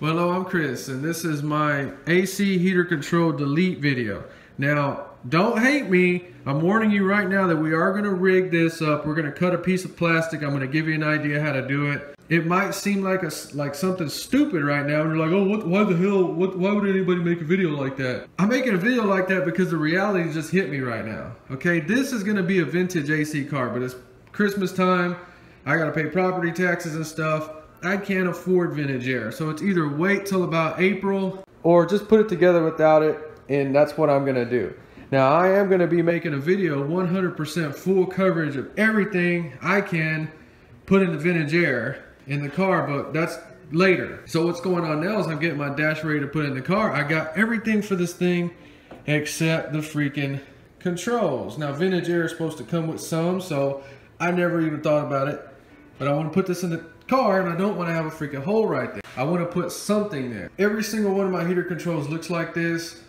Well, hello, I'm Chris, and this is my AC heater control delete video. Now, don't hate me. I'm warning you right now that we are going to rig this up. We're going to cut a piece of plastic. I'm going to give you an idea how to do it. It might seem like a like something stupid right now, and you're like, oh, what, why the hell? What, why would anybody make a video like that? I'm making a video like that because the reality just hit me right now. Okay, this is going to be a vintage AC car, but it's Christmas time. I got to pay property taxes and stuff. I can't afford vintage air. So it's either wait till about April or just put it together without it. And that's what I'm gonna do. Now I am gonna be making a video 100% full coverage of everything I can put in the vintage air in the car, but that's later. So what's going on now is I'm getting my dash ready to put in the car. I got everything for this thing except the freaking controls. Now vintage air is supposed to come with some, so I never even thought about it. But I want to put this in the car and I don't want to have a freaking hole right there. I want to put something there. Every single one of my heater controls looks like this.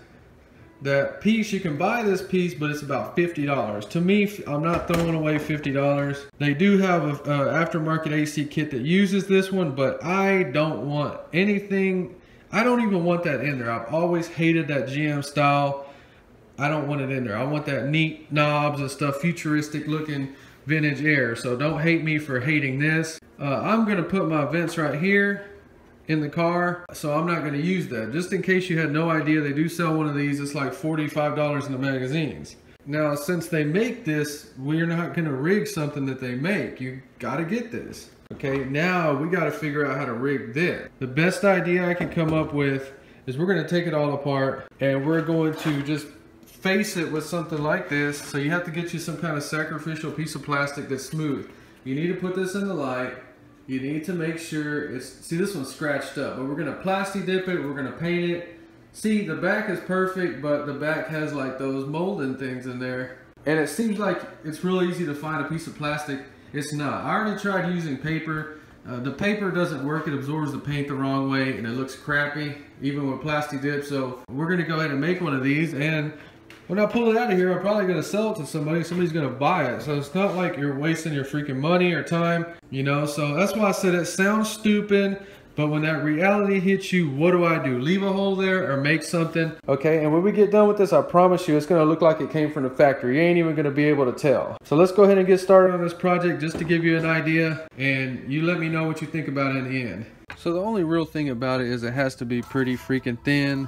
That piece, you can buy this piece, but it's about $50. To me, I'm not throwing away $50. They do have a aftermarket AC kit that uses this one, but I don't want anything. I don't even want that in there. I've always hated that GM style. I don't want it in there. I want that neat knobs and stuff, futuristic looking vintage air. So don't hate me for hating this. Uh, I'm gonna put my vents right here in the car, so I'm not gonna use that. Just in case you had no idea, they do sell one of these. It's like $45 in the magazines. Now, since they make this, we're not gonna rig something that they make. You gotta get this. Okay, now we gotta figure out how to rig this. The best idea I can come up with is we're gonna take it all apart and we're going to just face it with something like this. So you have to get you some kind of sacrificial piece of plastic that's smooth. You need to put this in the light you need to make sure it's, see this one's scratched up, but we're gonna plasti dip it, we're gonna paint it. See, the back is perfect, but the back has like those molding things in there. And it seems like it's real easy to find a piece of plastic. It's not. I already tried using paper. Uh, the paper doesn't work, it absorbs the paint the wrong way and it looks crappy, even with plasti dip. So we're gonna go ahead and make one of these and when I pull it out of here, I'm probably gonna sell it to somebody. Somebody's gonna buy it. So it's not like you're wasting your freaking money or time, you know? So that's why I said it sounds stupid, but when that reality hits you, what do I do? Leave a hole there or make something? Okay, and when we get done with this, I promise you, it's gonna look like it came from the factory. You ain't even gonna be able to tell. So let's go ahead and get started on this project just to give you an idea, and you let me know what you think about it in the end. So the only real thing about it is it has to be pretty freaking thin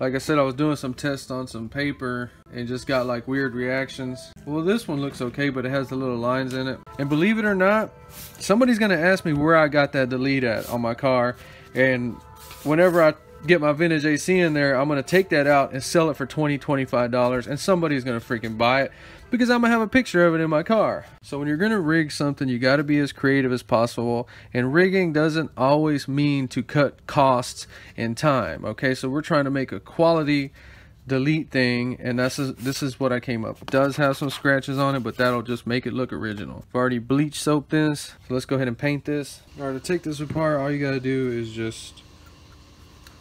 like I said, I was doing some tests on some paper and just got like weird reactions. Well, this one looks okay, but it has the little lines in it. And believe it or not, somebody's gonna ask me where I got that delete at on my car. And whenever I get my vintage AC in there, I'm gonna take that out and sell it for 20 $25 and somebody's gonna freaking buy it because I'm gonna have a picture of it in my car. So when you're gonna rig something, you gotta be as creative as possible. And rigging doesn't always mean to cut costs and time. Okay, so we're trying to make a quality delete thing and that's this is what I came up does have some scratches on it but that'll just make it look original. I've already bleach soaped this so let's go ahead and paint this. Alright to take this apart all you gotta do is just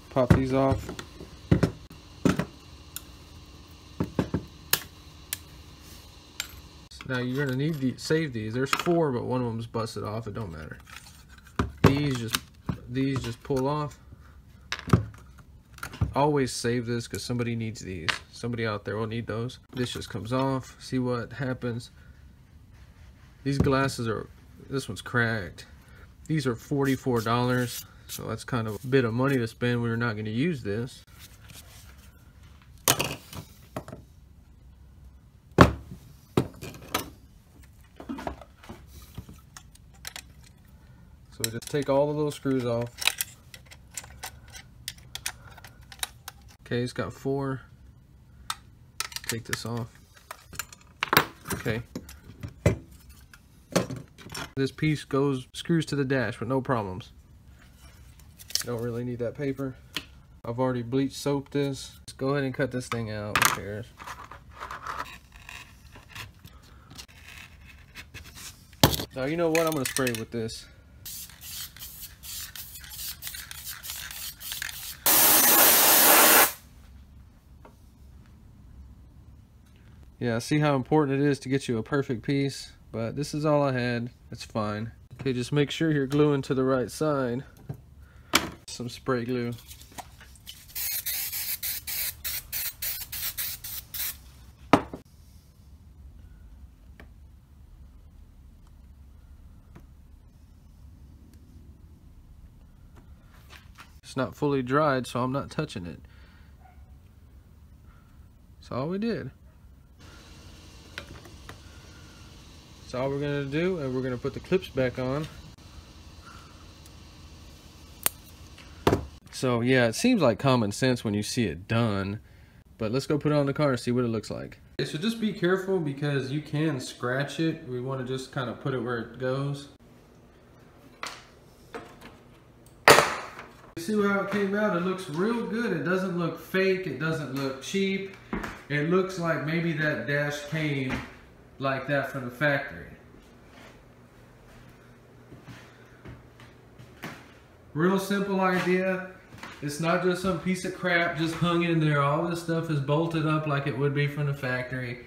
pop these off Now you're gonna need to save these. There's four, but one of them's busted off. It don't matter. These just these just pull off. Always save this because somebody needs these. Somebody out there will need those. This just comes off. See what happens. These glasses are. This one's cracked. These are $44. So that's kind of a bit of money to spend you're not going to use this. So we just take all the little screws off. Okay, it's got four. Take this off. Okay. This piece goes, screws to the dash with no problems. Don't really need that paper. I've already bleach soaped this. Let's go ahead and cut this thing out. Who cares? Now you know what? I'm gonna spray with this. Yeah, see how important it is to get you a perfect piece. But this is all I had. It's fine. Okay, just make sure you're gluing to the right side. some spray glue. It's not fully dried, so I'm not touching it. That's all we did. That's all we're gonna do, and we're gonna put the clips back on. So yeah, it seems like common sense when you see it done, but let's go put it on the car and see what it looks like. Okay, so just be careful because you can scratch it. We wanna just kind of put it where it goes. See how it came out? It looks real good. It doesn't look fake. It doesn't look cheap. It looks like maybe that dash came like that from the factory. Real simple idea. It's not just some piece of crap just hung in there. All this stuff is bolted up like it would be from the factory.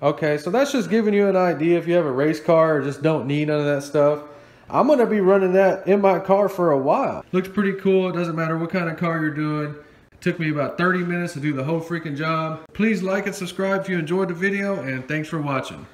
Okay, so that's just giving you an idea if you have a race car or just don't need none of that stuff. I'm going to be running that in my car for a while. Looks pretty cool. It doesn't matter what kind of car you're doing. Took me about 30 minutes to do the whole freaking job. Please like and subscribe if you enjoyed the video and thanks for watching.